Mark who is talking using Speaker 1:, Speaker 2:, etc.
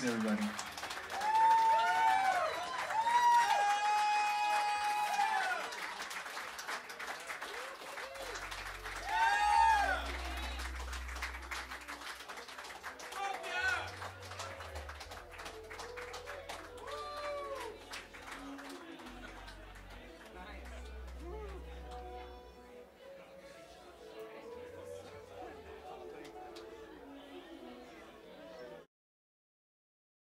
Speaker 1: Thanks, everybody.